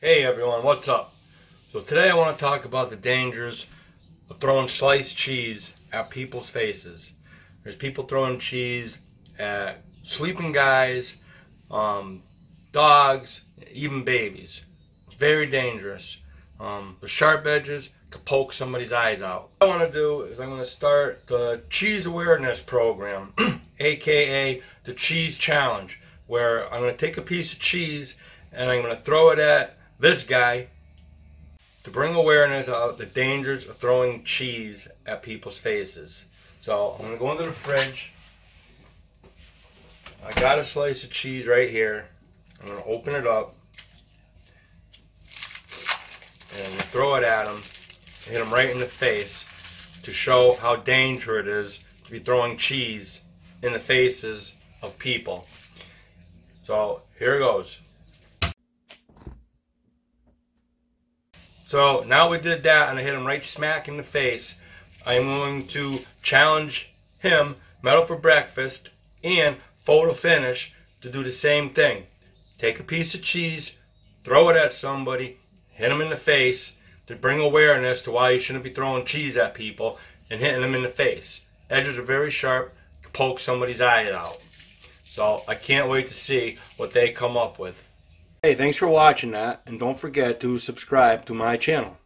Hey everyone, what's up? So today I want to talk about the dangers of throwing sliced cheese at people's faces. There's people throwing cheese at sleeping guys, um, dogs, even babies. It's very dangerous. Um, the sharp edges could poke somebody's eyes out. What I want to do is I'm going to start the cheese awareness program, aka the cheese challenge, where I'm going to take a piece of cheese and I'm going to throw it at this guy to bring awareness of the dangers of throwing cheese at people's faces. So I'm gonna go into the fridge. I got a slice of cheese right here. I'm gonna open it up and throw it at him, hit him right in the face to show how dangerous it is to be throwing cheese in the faces of people. So here it goes. So now we did that and I hit him right smack in the face. I am going to challenge him, Metal for Breakfast, and Photo Finish to do the same thing. Take a piece of cheese, throw it at somebody, hit him in the face to bring awareness to why you shouldn't be throwing cheese at people and hitting them in the face. Edges are very sharp, poke somebody's eye out. So I can't wait to see what they come up with. Hey, thanks for watching that, and don't forget to subscribe to my channel.